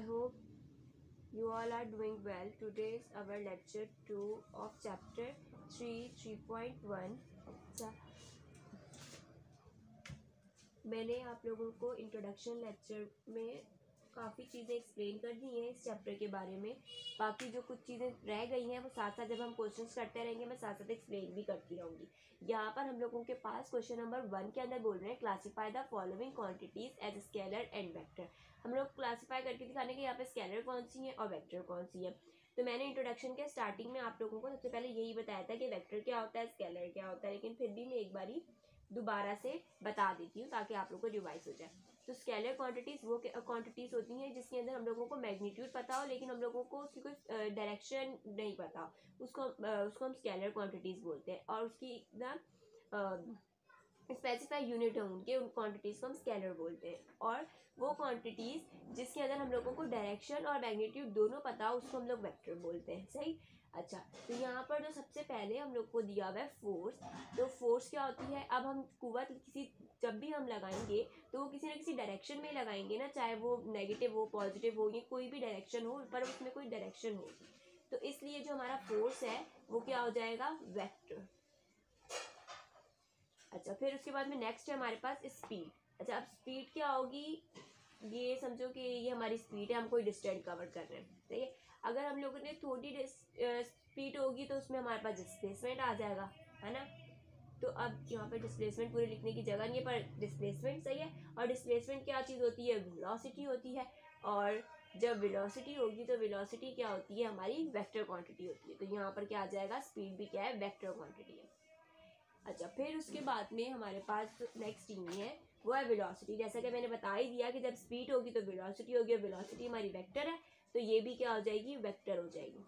I hope you all are doing well today is our lecture two of chapter three three point one मैंने आप लोगों को introduction lecture में काफ़ी चीज़ें एक्सप्लेन कर दी हैं इस चैप्टर के बारे में। बाकी जो कुछ चीज़ें रह गई हैं, वो साथ साथ जब हम क्वेश्चंस करते रहेंगे, मैं साथ साथ एक्सप्लेन भी करती रहूँगी। यहाँ पर हम लोगों के पास क्वेश्चन नंबर वन के अंदर बोल रहे हैं classify the following quantities as scalar and vector हम लोग क्लासीफाई करके दिखाने के यहाँ पे स्केलर कौन सी है और वैक्टर कौन सी है। तो मैंने इंट्रोडक्शन के स्टार्टिंग में आप लोगों को सबसे पहले यही बताया था कि वैक्टर क्या होता है स्केलर क्या होता है, लेकिन फिर भी मैं एक बारी दोबारा से बता देती हूँ ताकि आप लोग को रिवाइज हो जाए। तो स्केलर क्वांटिटीज़ वो क्वांटिटीज़ होती हैं जिसके अंदर हम लोगों को मैग्नीट्यूड पता हो, लेकिन हम लोगों को उसकी कोई डायरेक्शन नहीं पता। उसको उसको हम स्केलर क्वांटिटीज़ बोलते हैं और उसकी ना स्पेसिफाई यूनिट है उनके, उन क्वांटिटीज़ को हम स्केलर बोलते हैं। और वो क्वांटिटीज़ जिसके अंदर हम लोगों को डायरेक्शन और मैग्नीट्यूड दोनों पता हो, उसको हम लोग वेक्टर बोलते हैं, सही? अच्छा तो यहाँ पर जो सबसे पहले हम लोग को दिया हुआ है फोर्स तो फोर्स क्या होती है? अब हम कुवत किसी, जब भी हम लगाएँगे तो वो किसी ना किसी डायरेक्शन में लगाएँगे ना, चाहे वो नेगेटिव हो पॉजिटिव हो, या कोई भी डायरेक्शन हो, पर उसमें कोई डायरेक्शन हो तो इसलिए जो हमारा फोर्स है, वो क्या हो जाएगा? वेक्टर अच्छा फिर उसके बाद में नेक्स्ट है हमारे पास स्पीड अच्छा अब स्पीड क्या होगी? ये समझो कि ये हमारी स्पीड है, हम कोई डिस्टेंस कवर कर रहे हैं, ठीक है? अगर हम लोगों ने थोड़ी स्पीड होगी तो उसमें हमारे पास डिस्प्लेसमेंट आ जाएगा, है ना? तो अब यहाँ पर डिस्प्लेसमेंट पूरे लिखने की जगह नहीं है, पर डिस्प्लेसमेंट सही है। और डिस्प्लेसमेंट क्या चीज़ होती है? वेलोसिटी होती है। और जब वेलोसिटी होगी तो वेलोसिटी क्या होती है? हमारी वेक्टर क्वांटिटी होती है। तो यहाँ पर क्या आ जाएगा? स्पीड भी क्या है? वेक्टर क्वांटिटी है। अच्छा फिर उसके बाद में हमारे पास नेक्स्ट ही है, वो है वेलोसिटी जैसा कि मैंने बता ही दिया कि जब स्पीड होगी तो वेलोसिटी होगी और वेलोसिटी हमारी वेक्टर है। तो ये भी क्या हो जाएगी? वेक्टर हो जाएगी।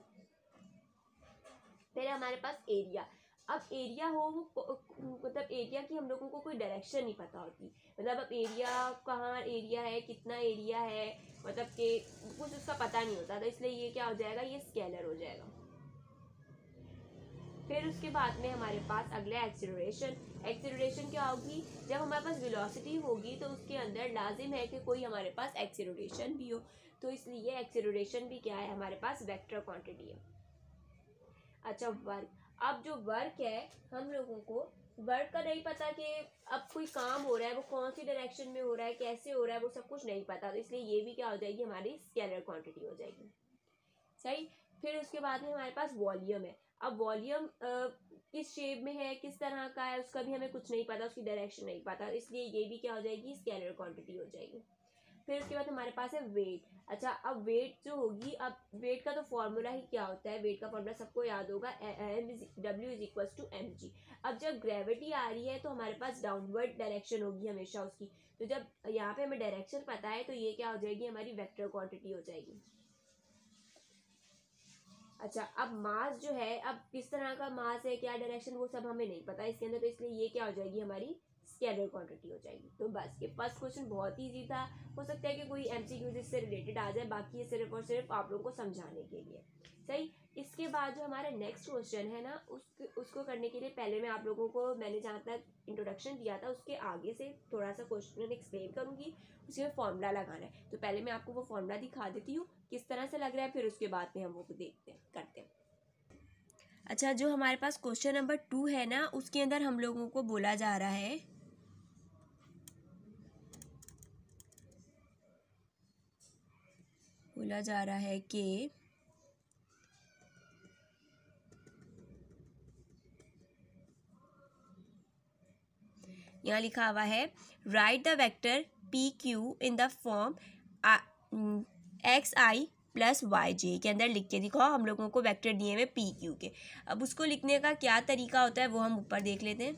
फिर हमारे पास एरिया अब एरिया हो, वो मतलब एरिया की हम लोगों को कोई डायरेक्शन नहीं पता होती। मतलब अब एरिया कहाँ एरिया है, कितना एरिया है मतलब कि कुछ उसका पता नहीं होता। तो इसलिए ये क्या हो जाएगा? ये स्केलर हो जाएगा। फिर उसके बाद में हमारे पास अगला एक्सीलरेशन एक्सीलरेशन क्या होगी? जब हमारे पास वेलोसिटी होगी तो उसके अंदर लाजिम है कि कोई हमारे पास एक्सीलरेशन भी हो। तो इसलिए एक्सीलरेशन भी क्या है हमारे पास? वेक्टर क्वांटिटी है। अच्छा वर्क अब जो वर्क है, हम लोगों को वर्क का नहीं पता कि अब कोई काम हो रहा है, वो कौन सी डायरेक्शन में हो रहा है, कैसे हो रहा है, वो सब कुछ नहीं पता। तो इसलिए ये भी क्या हो जाएगी? हमारी स्केलर क्वांटिटी हो जाएगी। सही? फिर उसके बाद में हमारे पास वॉल्यूम है। अब वॉल्यूम किस शेप में है, किस तरह का है, उसका भी हमें कुछ नहीं पता, उसकी डायरेक्शन नहीं पता। इसलिए ये भी क्या हो जाएगी? स्केलर क्वांटिटी हो जाएगी। फिर उसके बाद हमारे पास है वेट अच्छा अब वेट जो होगी, अब वेट का तो फॉर्मूला ही क्या होता है? वेट का फॉर्मूला सबको याद होगा M W is equals to M G अब जब ग्रेविटी आ रही है तो हमारे पास डाउनवर्ड डायरेक्शन होगी हमेशा उसकी। तो जब यहाँ पे हमें डायरेक्शन पता है तो ये क्या हो जाएगी? हमारी वेक्टर क्वांटिटी हो जाएगी। अच्छा अब मास जो है, अब किस तरह का मास है, क्या डायरेक्शन वो सब हमें नहीं पता। इसके अंदर तो इसलिए ये क्या हो जाएगी? हमारी स्केलर क्वांटिटी हो जाएगी। तो बस, ये फ़र्स्ट क्वेश्चन बहुत ईजी था। हो सकता है कि कोई एम सी इससे रिलेटेड आ जाए, बाकी ये सिर्फ़ और सिर्फ़ आप लोगों को समझाने के लिए। सही? इसके बाद जो हमारा नेक्स्ट क्वेश्चन है ना उस उसको करने के लिए पहले मैं आप लोगों को, मैंने जहाँ तक इंट्रोडक्शन दिया था, उसके आगे से थोड़ा सा क्वेश्चन एक्सप्लेन करूँगी। उसमें फॉर्मूला लगाना है। तो पहले मैं आपको वो फॉर्मूला दिखा देती हूँ, किस तरह से लग रहा है, फिर उसके बाद में हम वो देखते हैं, करते हैं। अच्छा जो हमारे पास क्वेश्चन नंबर टू है ना, उसके अंदर हम लोगों को बोला जा रहा है बोला जा रहा है कि यहाँ लिखा हुआ है right the vector P Q in the form X I plus Y J के अंदर लिख के दिखाओ हम लोगों को वेक्टर दिए हुए पी क्यू के। अब उसको लिखने का क्या तरीका होता है वो हम ऊपर देख लेते हैं।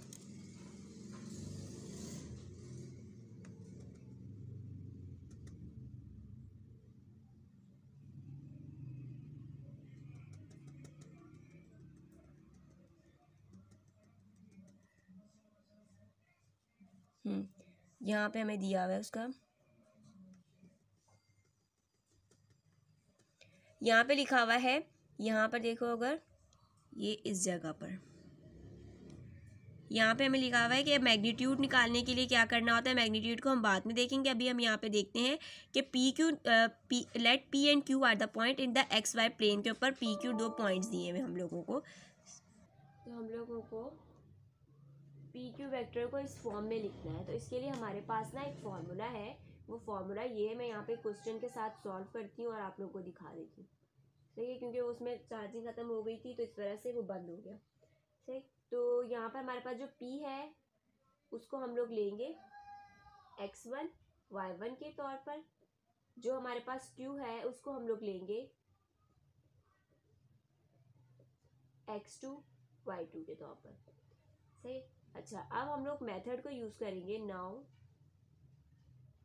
यहाँ पे हमें दिया हुआ है उसका। यहाँ पे लिखा हुआ है, यहाँ पर देखो अगर, ये इस जगह पर। यहाँ पे हमें लिखा हुआ है कि मैग्नीट्यूड निकालने के लिए क्या करना होता है, मैग्नीट्यूड को हम बाद में देखेंगे। अभी हम यहाँ पे देखते हैं कि P Q P let P and Q are the point in the X Y plane के ऊपर पी क्यू दो पॉइंट्स दिए हुए हम लोगों को। तो हम लोगों को पी क्यू वैक्टर को इस फॉर्म में लिखना है। तो इसके लिए हमारे पास ना एक फॉर्मूला है। वो फॉर्मूला ये मैं यहाँ पे क्वेश्चन के साथ सॉल्व करती हूँ और आप लोगों को दिखा देती हूँ। सही है? क्योंकि उसमें चार्जिंग ख़त्म हो गई थी तो इस वजह से वो बंद हो गया। सही तो यहाँ पर हमारे पास जो पी है, उसको हम लोग लेंगे एक्स वन वाई वन के तौर पर। जो हमारे पास क्यू है, उसको हम लोग लेंगे एक्स टू वाई टू के तौर पर। सही अच्छा अब हम लोग मेथड को यूज़ करेंगे now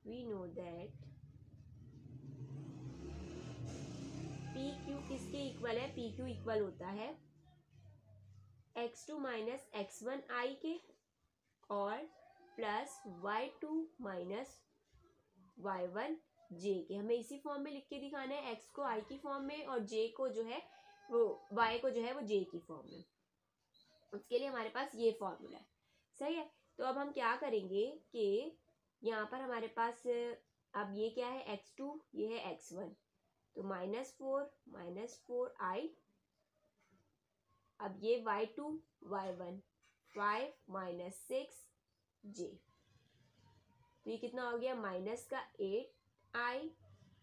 we know that P Q किसके इक्वल है? पी क्यू इक्वल होता है X two minus X one I के और plus Y two minus Y one J के। हमें इसी फॉर्म में लिख के दिखाना है एक्स को आई की फॉर्म में और जे को जो है वो वाई को जो है वो जे की फॉर्म में। उसके लिए हमारे पास ये फॉर्मूला है। सही है। तो अब हम क्या करेंगे कि यहाँ पर हमारे पास, अब ये क्या है? एक्स टू ये है एक्स वन तो minus four minus four I अब ये Y two Y one five minus six J तो ये कितना हो गया? माइनस का एट आई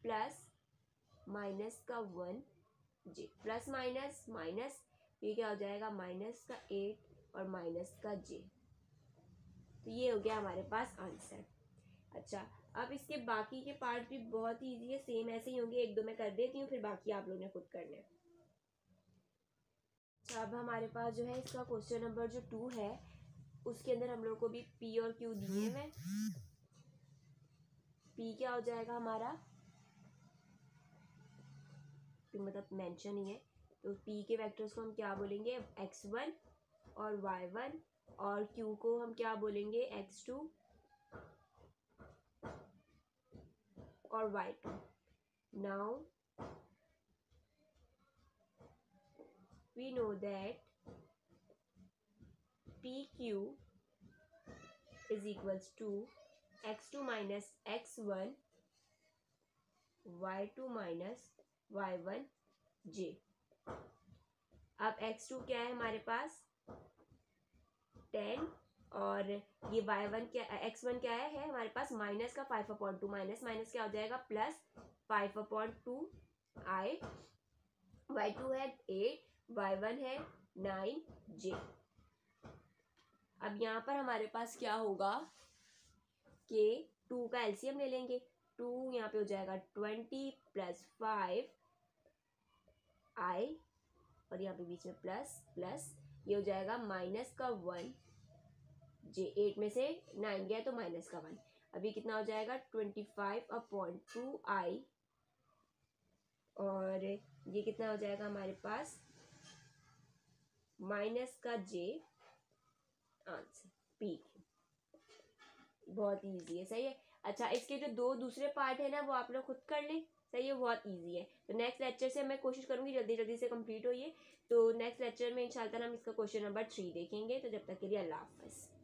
प्लस माइनस का one J plus minus minus ये क्या हो जाएगा? माइनस का एट और माइनस का जे तो ये हो गया हमारे पास आंसर। अच्छा अब इसके बाकी के पार्ट भी बहुत ही ईजी है सेम ऐसे ही होंगे, एक दो मैं कर देती हूँ, फिर बाकी आप लोगों ने खुद करने अच्छा अब हमारे पास जो है इसका क्वेश्चन नंबर जो टू है, उसके अंदर हम लोग को भी पी और क्यू दिए हुए पी क्या हो जाएगा हमारा? तो मतलब मेंशन ही है। तो पी के वेक्टर्स को हम क्या बोलेंगे? एक्स वन और वाई वन और q को हम क्या बोलेंगे? X2 और y2 now we know that P Q is equal to X two minus X one Y two minus Y one जे अब एक्स टू क्या है हमारे पास? टेन और ये y1 क्या x1 क्या है, है हमारे पास माइनस का five upon two minus minus क्या हो जाएगा? Plus five upon two I Y two है एट वाई वन है नाइन जे अब यहाँ पर हमारे पास क्या होगा? के टू का एलसीएम ले लेंगे। टू यहाँ पे हो जाएगा ट्वेंटी प्लस फाइव आई और यहाँ पे बीच में प्लस प्लस ये हो जाएगा माइनस का वन, जे एट में से नाइन गया तो माइनस का वन। अभी कितना हो जाएगा? Twenty five upon two I. और ये कितना हो जाएगा हमारे पास? माइनस का जे आंसर, पी। बहुत इजी है, सही है। अच्छा इसके जो दो दूसरे पार्ट है ना, वो आप लोग खुद कर लें। सही है, बहुत ईजी है। तो नेक्स्ट लेक्चर से मैं कोशिश करूँगी जल्दी जल्दी से कंप्लीट हो ये। तो नेक्स्ट लेक्चर में इंशाल्लाह हम इसका क्वेश्चन नंबर थ्री देखेंगे। तो जब तक के लिए अल्लाह हाफ़